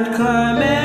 not coming.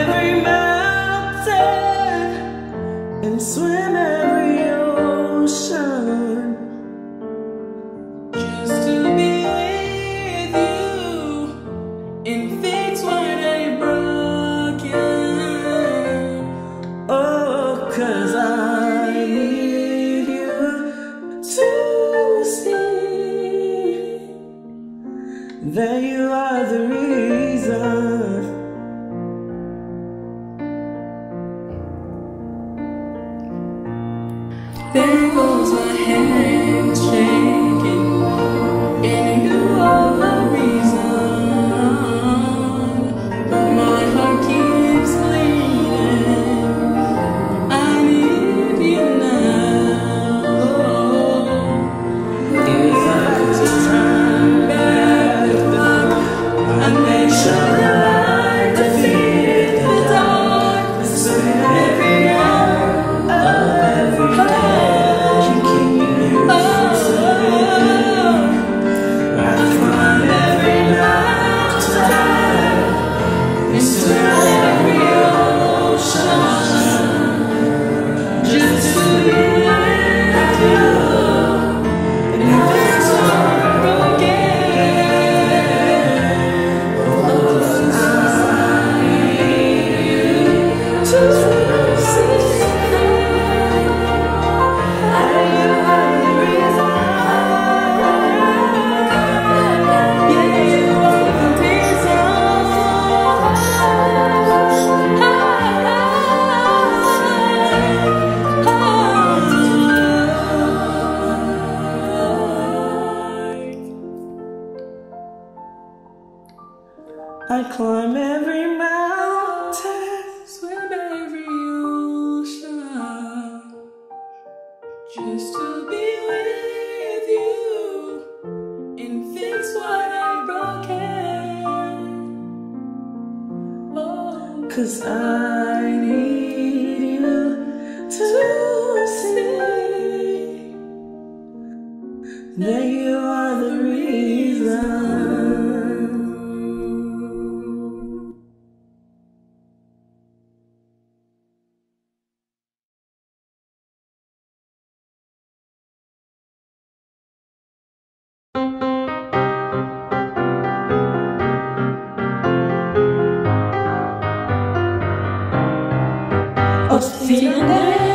cause I need you to see that you are the reason. Mm -hmm. What's the end?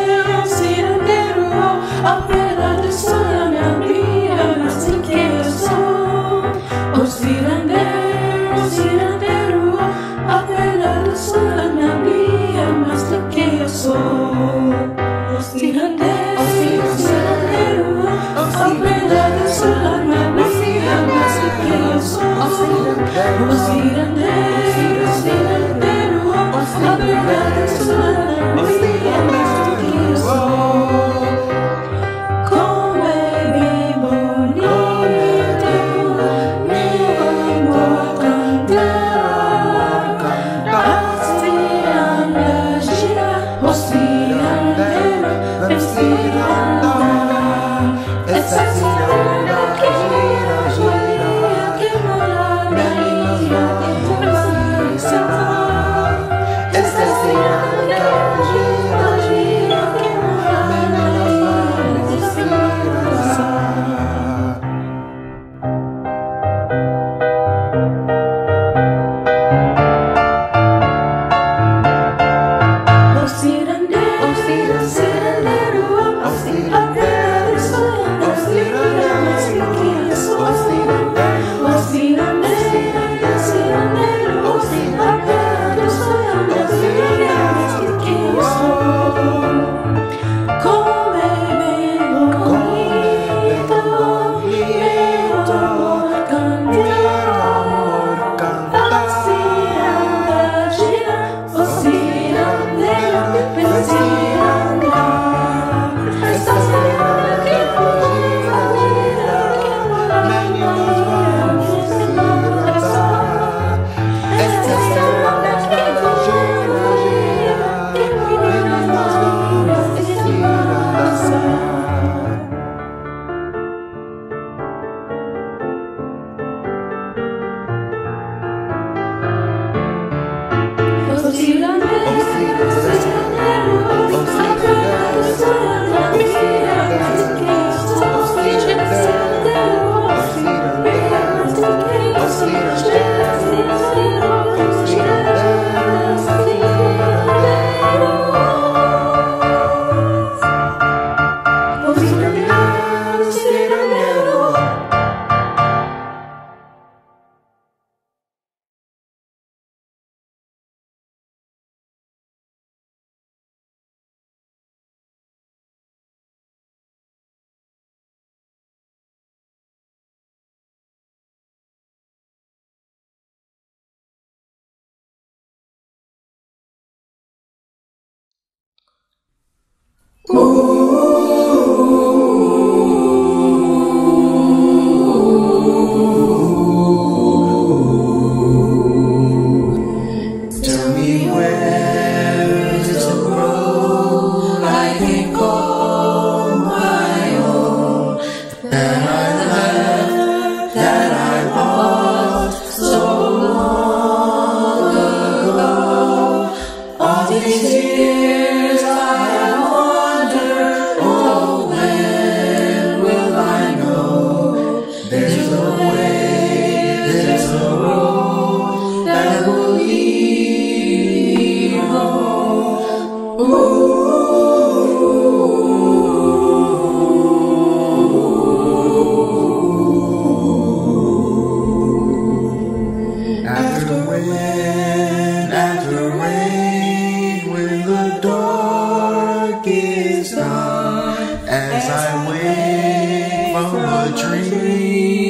you don't know. From a dream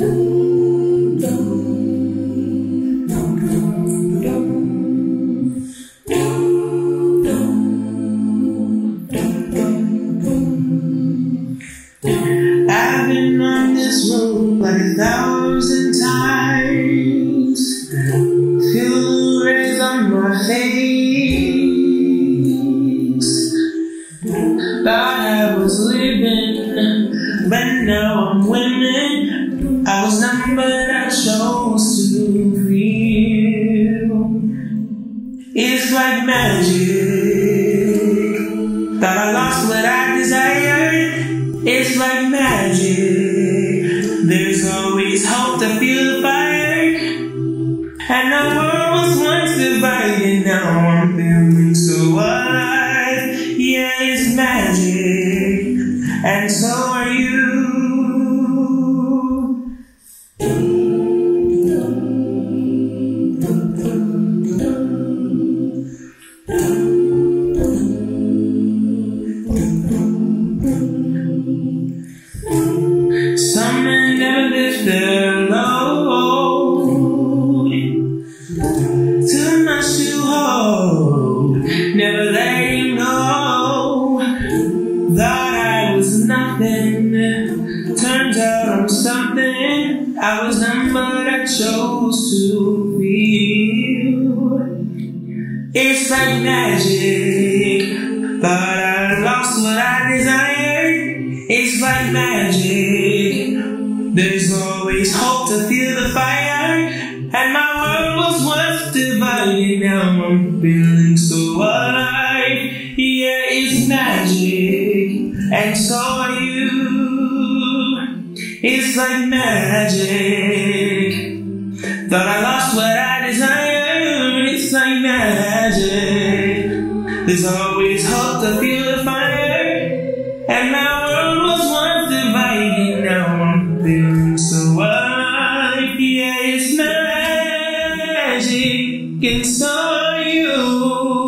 I've to feel the fire. And the world was once divided. Now I'm feeling so alive. To feel. It's like magic, but I lost what I desired. It's like magic. There's always hope to feel the fire. And my world was once divided. Now I'm feeling so alive. Yeah, it's magic. And so are you. It's like magic. Thought I lost what I desired. It's like magic. There's always hope to feel the fire. And my world was once divided, now I'm feeling so alive. Yeah, it's magic, are you.